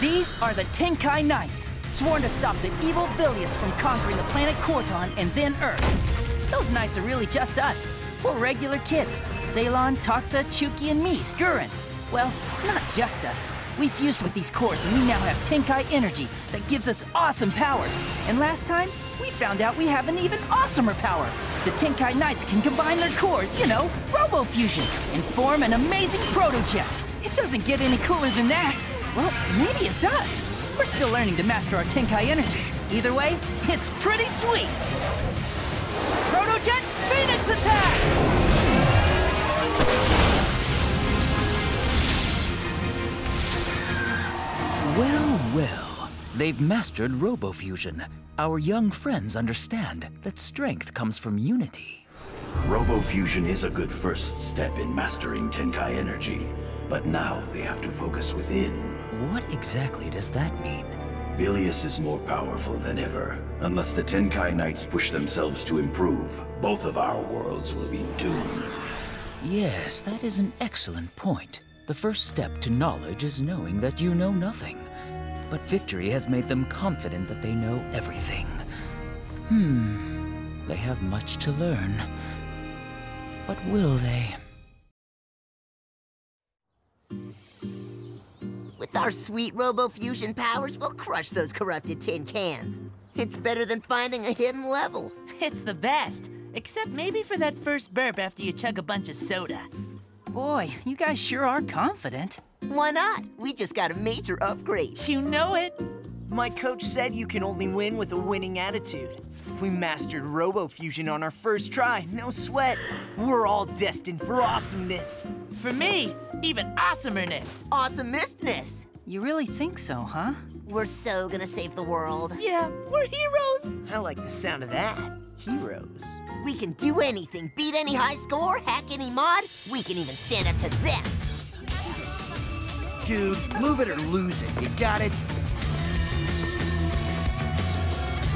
These are the Tenkai Knights, sworn to stop the evil Vilius from conquering the planet Quarton and then Earth. Those knights are really just us, four regular kids. Ceylon, Toxa, Chuki, and me, Guren. Well, not just us. We fused with these cores and we now have Tenkai energy that gives us awesome powers. And last time, we found out we have an even awesomer power. The Tenkai Knights can combine their cores, you know, Robo Fusion, and form an amazing protojet. It doesn't get any cooler than that. Well, maybe it does. We're still learning to master our Tenkai energy. Either way, it's pretty sweet. Protojet Phoenix attack! Well, well. They've mastered RoboFusion. Our young friends understand that strength comes from unity. RoboFusion is a good first step in mastering Tenkai energy, but now they have to focus within. What exactly does that mean? Vilius is more powerful than ever. Unless the Tenkai Knights push themselves to improve, both of our worlds will be doomed. Yes, that is an excellent point. The first step to knowledge is knowing that you know nothing. But victory has made them confident that they know everything. Hmm, they have much to learn. But will they? With our sweet robo-fusion powers, we'll crush those corrupted tin cans. It's better than finding a hidden level. It's the best. Except maybe for that first burp after you chug a bunch of soda. Boy, you guys sure are confident. Why not? We just got a major upgrade. You know it. My coach said you can only win with a winning attitude. We mastered Robo-Fusion on our first try, no sweat. We're all destined for awesomeness. For me, even awesomerness. Awesomestness. You really think so, huh? We're so gonna save the world. Yeah, we're heroes. I like the sound of that. Heroes. We can do anything, beat any high score, hack any mod. We can even stand up to them. Dude, move it or lose it. You got it?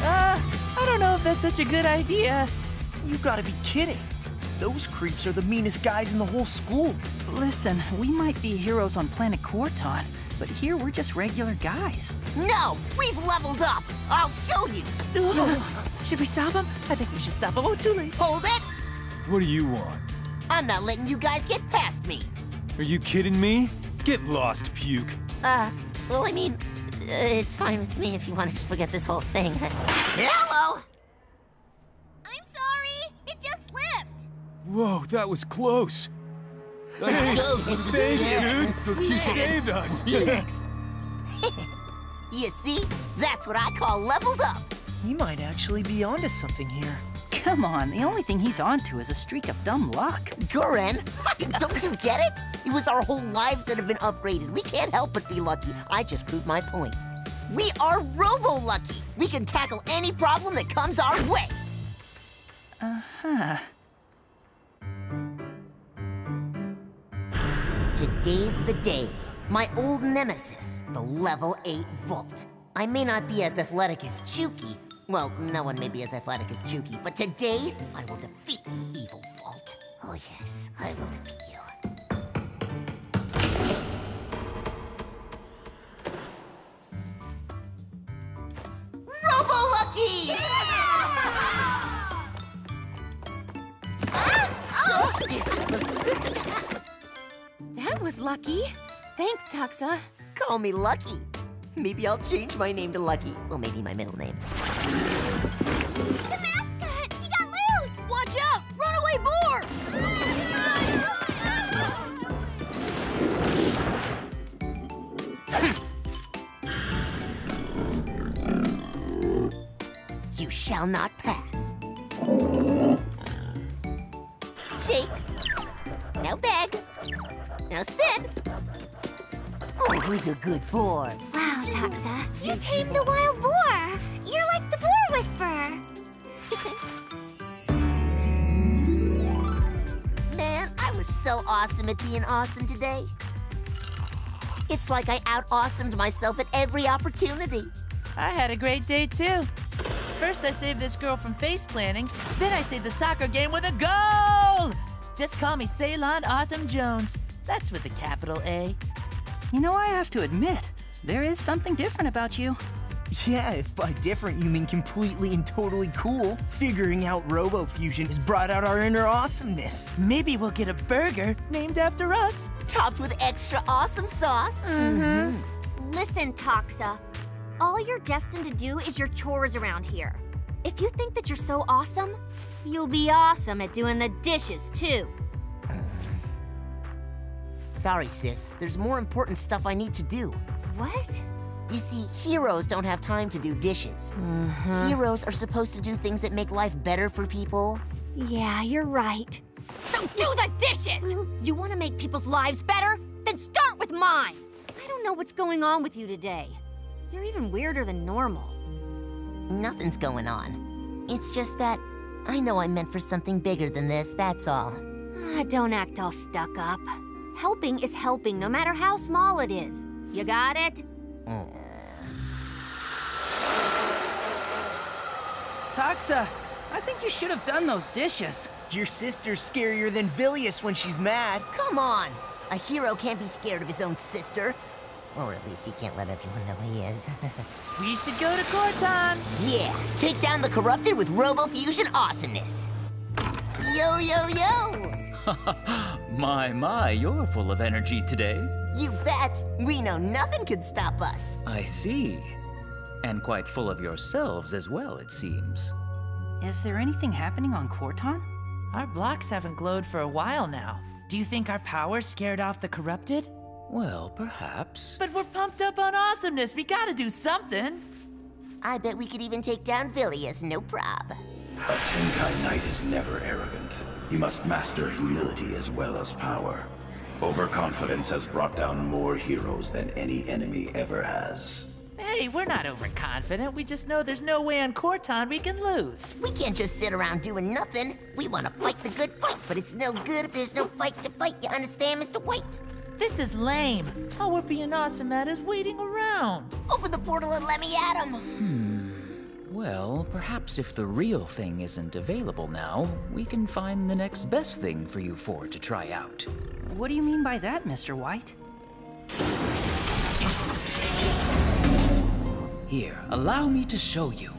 Uh, I don't know if that's such a good idea. You gotta be kidding. Those creeps are the meanest guys in the whole school. Listen, we might be heroes on planet Quarton, but here we're just regular guys. No, we've leveled up. I'll show you. Should we stop him? I think we should stop him. Oh, too late. Hold it. What do you want? I'm not letting you guys get past me. Are you kidding me? Get lost, puke. Uh, well, I mean, uh, it's fine with me if you want to just forget this whole thing. Hello. I'm sorry. It just slipped. Whoa, that was close. Hey, thanks, dude. You saved us. Thanks. you see, that's what I call leveled up. He might actually be onto something here. Come on, the only thing he's onto is a streak of dumb luck. Guren, don't you get it? It was our whole lives that have been upgraded. We can't help but be lucky. I just proved my point. We are robo-lucky. We can tackle any problem that comes our way. Uh-huh. Today's the day. My old nemesis, the level 8 Volt. I may not be as athletic as Chuki. Well, no one may be as athletic as Chuki, but today I will defeat you, evil Volt. Oh yes, I will defeat you. Was lucky. Thanks, Toxa. Call me Lucky. Maybe I'll change my name to Lucky. Well, maybe my middle name. The mascot! He got loose! Watch out! Runaway boar! You shall not pass. Now spin. Oh, who's a good boy? Wow, Toxa. You tamed the wild boar! You're like the boar whisperer! Man, I was so awesome at being awesome today. It's like I out-awesomed myself at every opportunity. I had a great day, too. First, I saved this girl from face planting. Then I saved the soccer game with a goal! Just call me Ceylon Awesome Jones. That's with a capital A. You know, I have to admit, There is something different about you. Yeah, if by different you mean completely and totally cool, figuring out Robo Fusion has brought out our inner awesomeness. Maybe we'll get a burger named after us. Topped with extra awesome sauce. Mm-hmm. Mm-hmm. Listen, Toxa. All you're destined to do is your chores around here. If you think that you're so awesome, you'll be awesome at doing the dishes, too. Sorry, sis. There's more important stuff I need to do. What? You see, heroes don't have time to do dishes. Heroes are supposed to do things that make life better for people. Yeah, you're right. So do the dishes! You want to make people's lives better? Then start with mine! I don't know what's going on with you today. You're even weirder than normal. Nothing's going on. It's just that I know I'm meant for something bigger than this, that's all. Ah, don't act all stuck up. Helping is helping, no matter how small it is. You got it? Toxa, I think you should have done those dishes. Your sister's scarier than Vilius when she's mad. Come on! A hero can't be scared of his own sister. Or at least he can't let everyone know he is. We should go to Quarton. yeah, take down the corrupted with Robo Fusion awesomeness. Yo, yo, yo! My, my, you're full of energy today. You bet! We know nothing could stop us. I see. And quite full of yourselves as well, it seems. Is there anything happening on Quarton? Our blocks haven't glowed for a while now. Do you think our power scared off the corrupted? Well, perhaps. But we're pumped up on awesomeness. We gotta do something. I bet we could even take down Vilius, no prob. A Tenkai Knight is never arrogant. He must master humility as well as power. Overconfidence has brought down more heroes than any enemy ever has. Hey, we're not overconfident. We just know there's no way on Quarton we can lose. We can't just sit around doing nothing. We want to fight the good fight, but it's no good if there's no fight to fight. You understand, Mr. White? This is lame. All we're being awesome at is waiting around. Open the portal and let me at him. Well, perhaps if the real thing isn't available now, we can find the next best thing for you four to try out. What do you mean by that, Mr. White? Here, allow me to show you.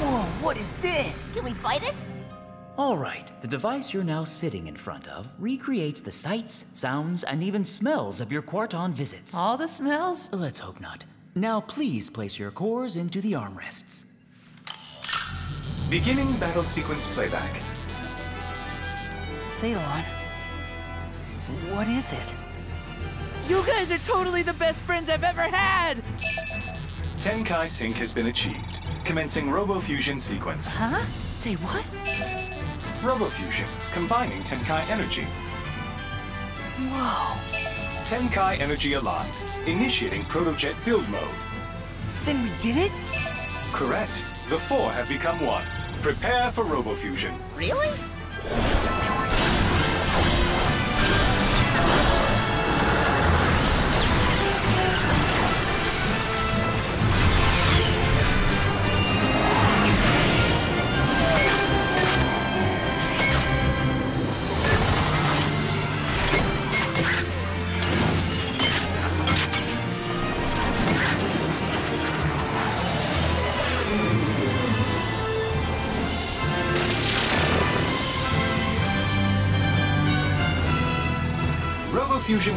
Whoa, what is this? Can we fight it? All right, the device you're now sitting in front of recreates the sights, sounds, and even smells of your Quarton visits. All the smells? Let's hope not. Now, please place your cores into the armrests. Beginning battle sequence playback. Ceylon. What is it? You guys are totally the best friends I've ever had! Tenkai Sync has been achieved. Commencing RoboFusion sequence. Huh? Say what? RoboFusion, combining Tenkai energy. Whoa. Tenkai energy aligned. Initiating Protojet build mode. Then we did it? Correct. The four have become one. Prepare for RoboFusion. Really?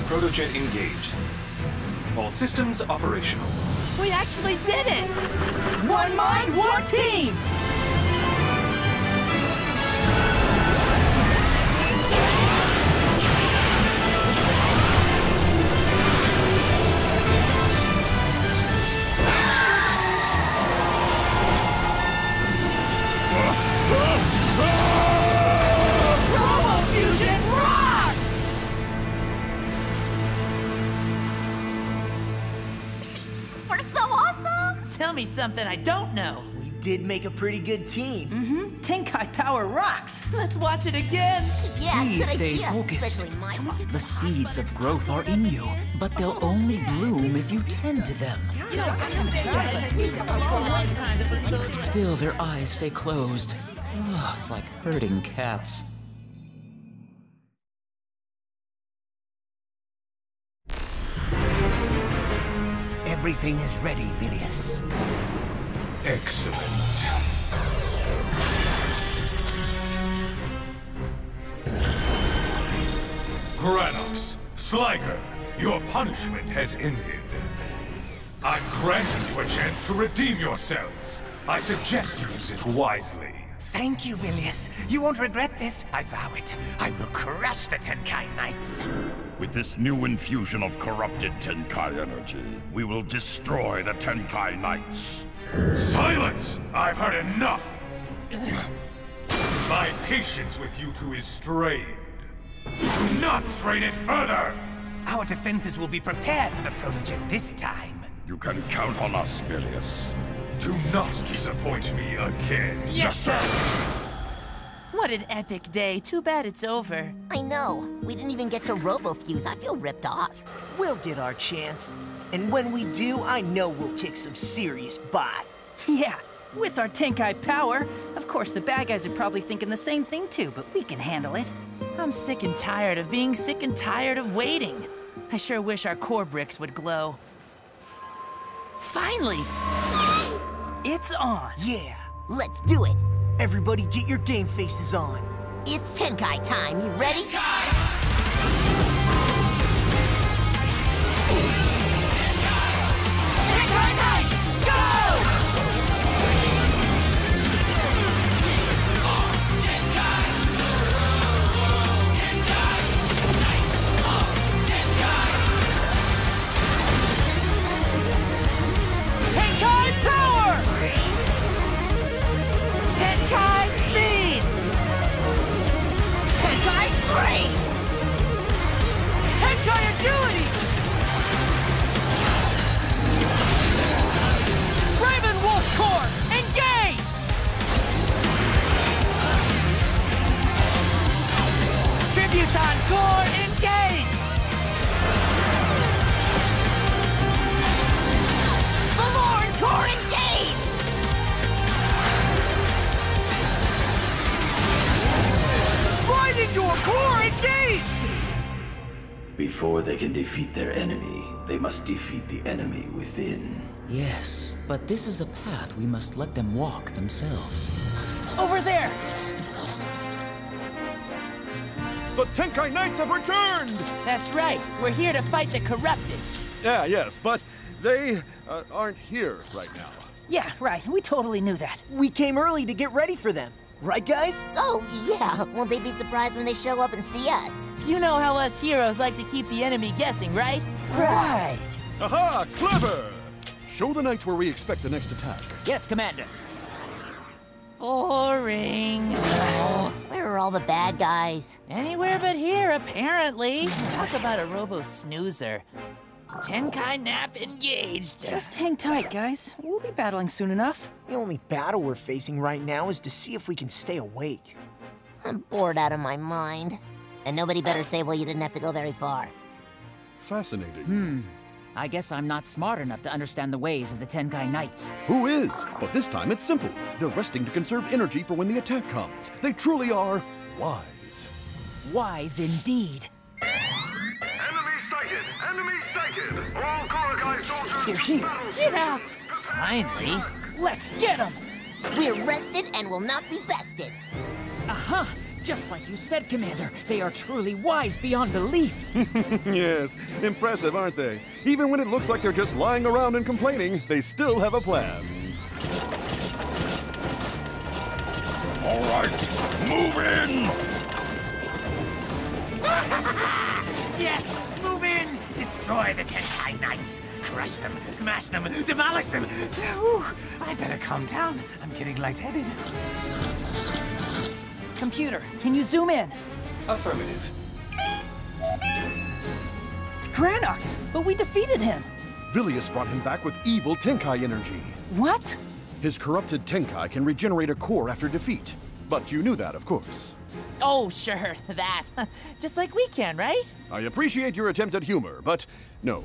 Protojet engaged. All systems operational. We actually did it! One mind, one team! Something I don't know. We did make a pretty good team. Mm-hmm. Tenkai Power rocks! Let's watch it again. Yeah, Please good stay idea. focused. Especially my. The seeds of growth are in you, but they'll only bloom if you tend to them. Still, their eyes stay closed. Ugh, it's like herding cats. Everything is ready, Vilius. Excellent. Granos, Sliger, your punishment has ended. I'm granting you a chance to redeem yourselves. I suggest you use it wisely. Thank you, Vilius. You won't regret this. I vow it. I will crush the Tenkai Knights. With this new infusion of corrupted Tenkai energy, we will destroy the Tenkai Knights. Silence! I've heard enough! My patience with you two is strained. Do not strain it further! Our defenses will be prepared for the Protojet this time. You can count on us, Vilius. Do not disappoint me again. Yes, sir! What an epic day. Too bad it's over. I know. We didn't even get to RoboFuse. I feel ripped off. We'll get our chance. And when we do, I know we'll kick some serious butt. Yeah, with our Tenkai power. Of course, the bad guys are probably thinking the same thing too, but we can handle it. I'm sick and tired of being sick and tired of waiting. I sure wish our core bricks would glow. Finally! It's on. Yeah. Let's do it. Everybody get your game faces on. It's Tenkai time. You ready? Tenkai within. Yes, but this is a path we must let them walk themselves. Over there! The Tenkai Knights have returned! That's right. We're here to fight the corrupted. Yeah, yes, but they uh, aren't here right now. Yeah, right. We totally knew that. We came early to get ready for them. Right, guys? Oh, yeah. Won't they be surprised when they show up and see us? You know how us heroes like to keep the enemy guessing, right? Right. Aha! Clever! Show the knights where we expect the next attack. Yes, Commander. Boring. Where are all the bad guys? Anywhere but here, apparently. Talk about a robo snoozer. Tenkai nap engaged. Just hang tight, guys. We'll be battling soon enough. The only battle we're facing right now is to see if we can stay awake. I'm bored out of my mind. And nobody better say, well, you didn't have to go very far. Fascinating. Hmm. I guess I'm not smart enough to understand the ways of the Tenkai Knights. Who is? But this time it's simple. They're resting to conserve energy for when the attack comes. They truly are wise. Wise indeed. They're here. Yeah, finally. Let's get them! We're rested and will not be bested. Aha! Just like you said, Commander, they are truly wise beyond belief. yes, impressive, aren't they? Even when it looks like they're just lying around and complaining, they still have a plan. All right, move in! Yes! Move in! Destroy the Tenkai Knights! Crush them, smash them, demolish them! Whew, I better calm down. I'm getting lightheaded. Computer, can you zoom in? Affirmative. It's Granox, but we defeated him. Vilius brought him back with evil Tenkai energy. What? His corrupted Tenkai can regenerate a core after defeat. But you knew that, of course. Oh, sure, that. Just like we can, right? I appreciate your attempt at humor, but no.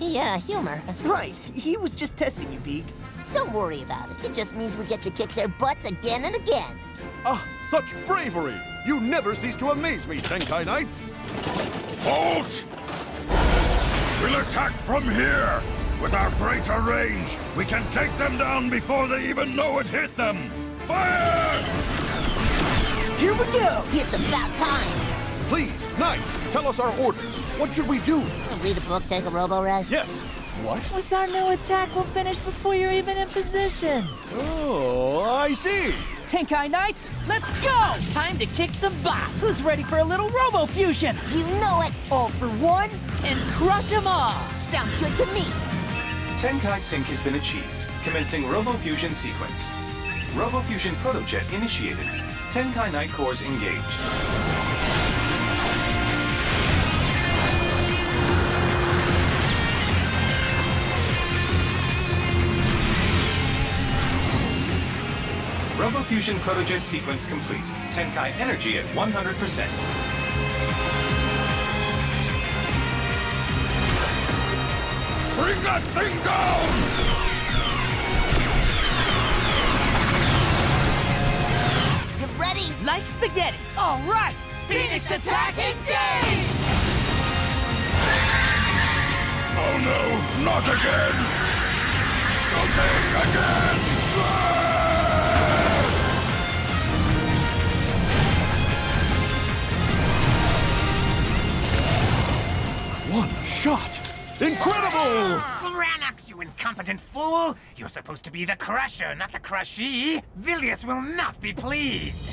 Yeah, humor. Right. He was just testing you, Beak. Don't worry about it. It just means we get to kick their butts again and again. Ah, such bravery! You never cease to amaze me, Tenkai Knights! Halt! We'll attack from here! With our greater range, we can take them down before they even know it hit them! Fire! Here we go! It's about time! Please, Knights, tell us our orders. What should we do? Read a book, take a robo rest? Yes. What? With our new attack, we'll finish before you're even in position. Oh, I see. Tenkai Knights, let's go! Time to kick some butt Who's ready for a little Robo Fusion? You know it! All for one? and crush 'em all. Sounds good to me! Tenkai Sync has been achieved. Commencing robo-fusion sequence. RoboFusion protojet initiated. Tenkai Knight cores engaged. RoboFusion protojet sequence complete. Tenkai energy at 100%. Bring that thing down! Like spaghetti. All right! Phoenix attack engage! Oh no, not again! Okay, again! Ah! One shot. Incredible! Granox, you incompetent fool! You're supposed to be the crusher, not the crushee! Vilius will not be pleased!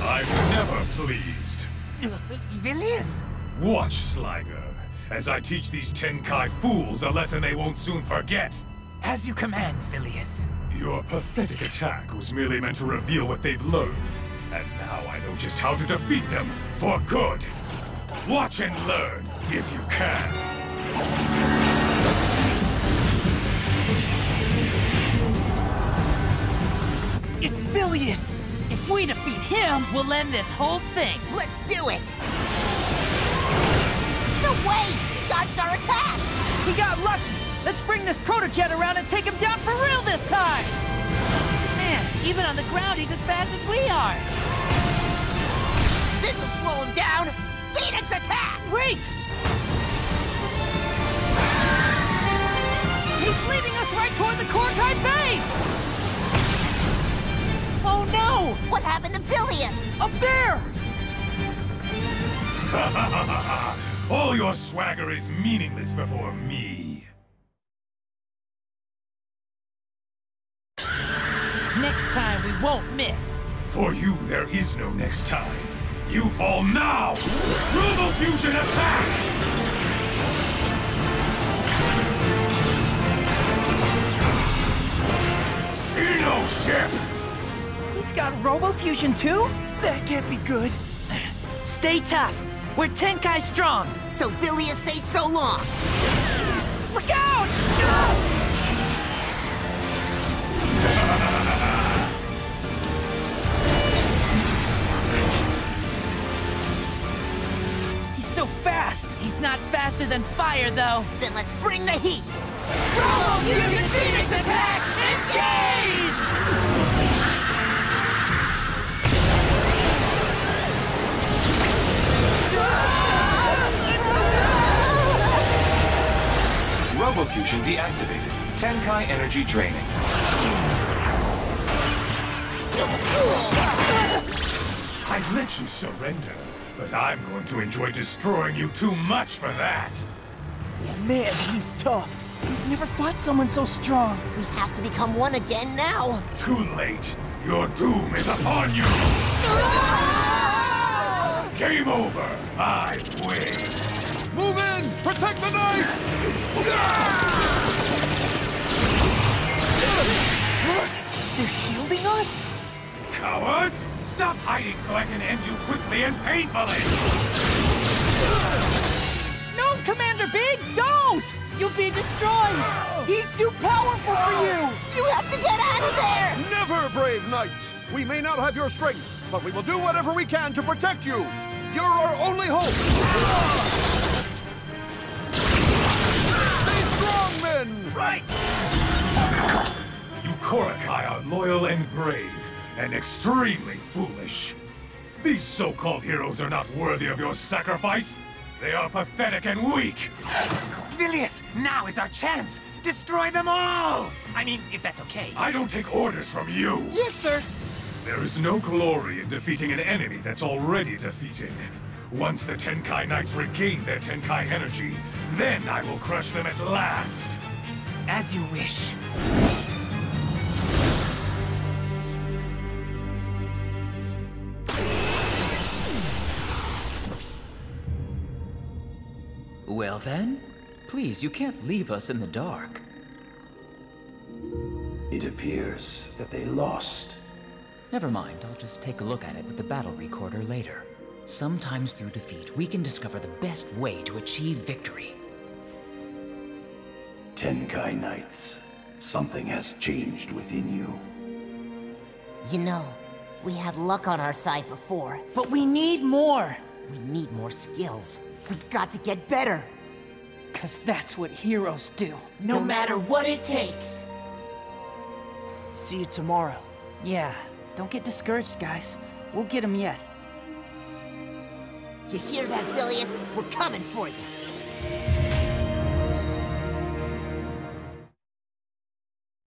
I'm never pleased. Uh, Vilius? Watch, Sliger, as I teach these Tenkai fools a lesson they won't soon forget. As you command, Vilius. Your pathetic attack was merely meant to reveal what they've learned. And now I know just how to defeat them for good. Watch and learn, if you can. It's Vilius! If we defeat him, We'll end this whole thing. Let's do it! No way! He dodged our attack! he got lucky. Let's bring this protojet around and take him down for real this time! Man, even on the ground, he's as fast as we are. This'll slow him down! Phoenix attack! Wait! He's leading us right toward the Corekai base! Oh no! What happened to Vilius? Up there! All your swagger is meaningless before me. Next time, we won't miss. For you, there is no next time. You fall now! Robo Fusion attack! He's got Robo Fusion too? That can't be good. Stay tough. We're Tenkai strong. So Vilius say so long! Look out! He's so fast! He's not faster than fire, though. Then let's bring the heat! Robo Fusion Phoenix attack! RoboFusion deactivated. Tenkai energy draining. I'd let you surrender, but I'm going to enjoy destroying you too much for that. Man, he's tough. We've never fought someone so strong. We have to become one again now! Too late. Your doom is upon you. Ah! Game over. I win. Move in! Protect the Knights! They're shielding us? Cowards! Stop hiding so I can end you quickly and painfully! No, Commander Big, don't! You'll be destroyed! He's too powerful for you! You have to get out of there! Never, brave knights! We may not have your strength, but we will do whatever we can to protect you! You're our only hope! Men! Right! You Corekai are loyal and brave, and extremely foolish. These so-called heroes are not worthy of your sacrifice. They are pathetic and weak. Vilius, now is our chance! Destroy them all! I mean, if that's okay. I don't take orders from you! Yes, sir! There is no glory in defeating an enemy that's already defeated. Once the Tenkai Knights regain their Tenkai energy, then I will crush them at last! As you wish. Well then, please, you can't leave us in the dark. It appears that they lost. Never mind, I'll just take a look at it with the battle recorder later. Sometimes through defeat, we can discover the best way to achieve victory. Tenkai Knights, something has changed within you. You know, we had luck on our side before. But we need more! We need more skills. We've got to get better. Cause that's what heroes do. No, matter what it takes. See you tomorrow. Yeah, don't get discouraged, guys. We'll get him yet. You hear that, Vilius? We're coming for you.